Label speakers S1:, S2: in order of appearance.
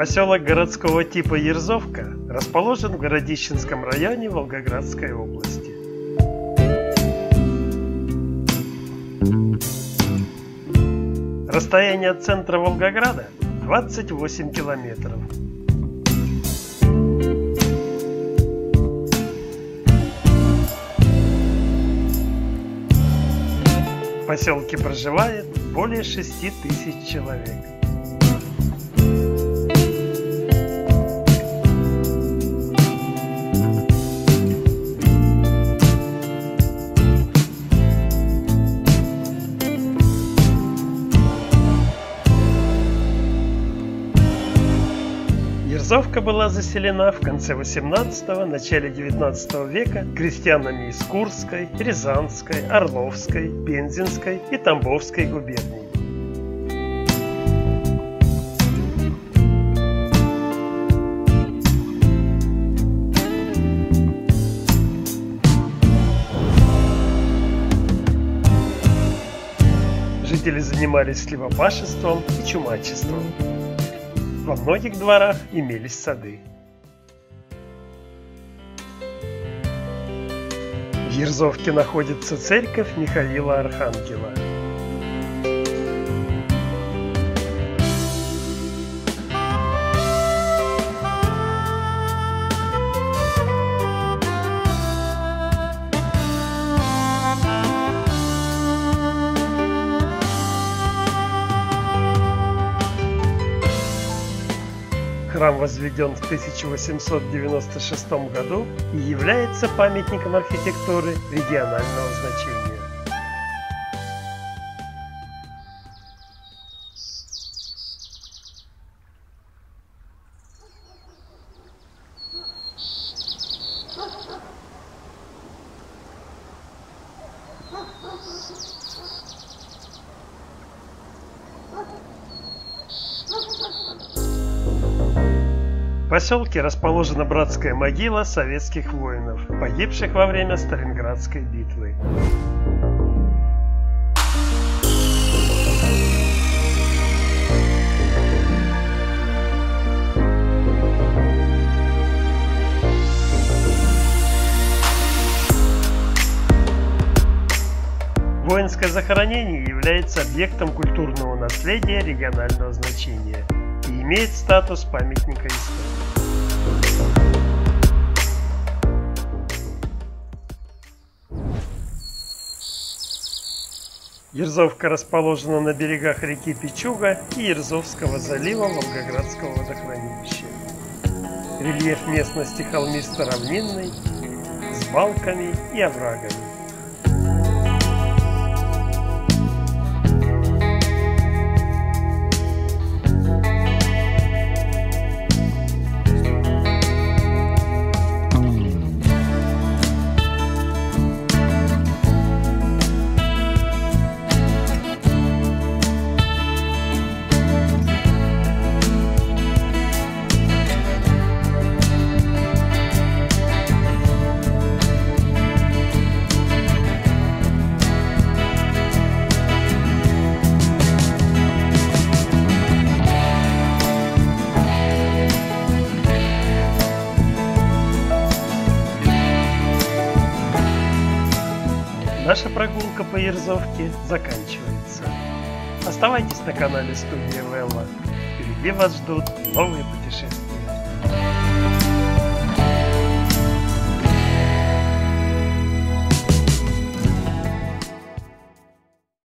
S1: Поселок городского типа Ерзовка расположен в Городищенском районе Волгоградской области. Расстояние от центра Волгограда 28 километров. В поселке проживает более 6 тысяч человек. Березовка была заселена в конце 18 начале 19 века крестьянами из Курской, Рязанской, Орловской, Пензенской и Тамбовской губерний. Жители занимались сливопашеством и чумачеством. Во многих дворах имелись сады. В Ерзовке находится церковь Михаила Архангела – Храм возведен в 1896 году и является памятником архитектуры регионального значения. Поселке расположена братская могила советских воинов, погибших во время Сталинградской битвы. Воинское захоронение является объектом культурного наследия регионального значения и имеет статус памятника истории. Ерзовка расположена на берегах реки Пичуга и Ерзовского залива Волгоградского водохранилища. Рельеф местности холмисто-равнинный с балками и оврагами. Наша прогулка по Ерзовке заканчивается. Оставайтесь на канале Студия Велла. Впереди вас ждут новые путешествия.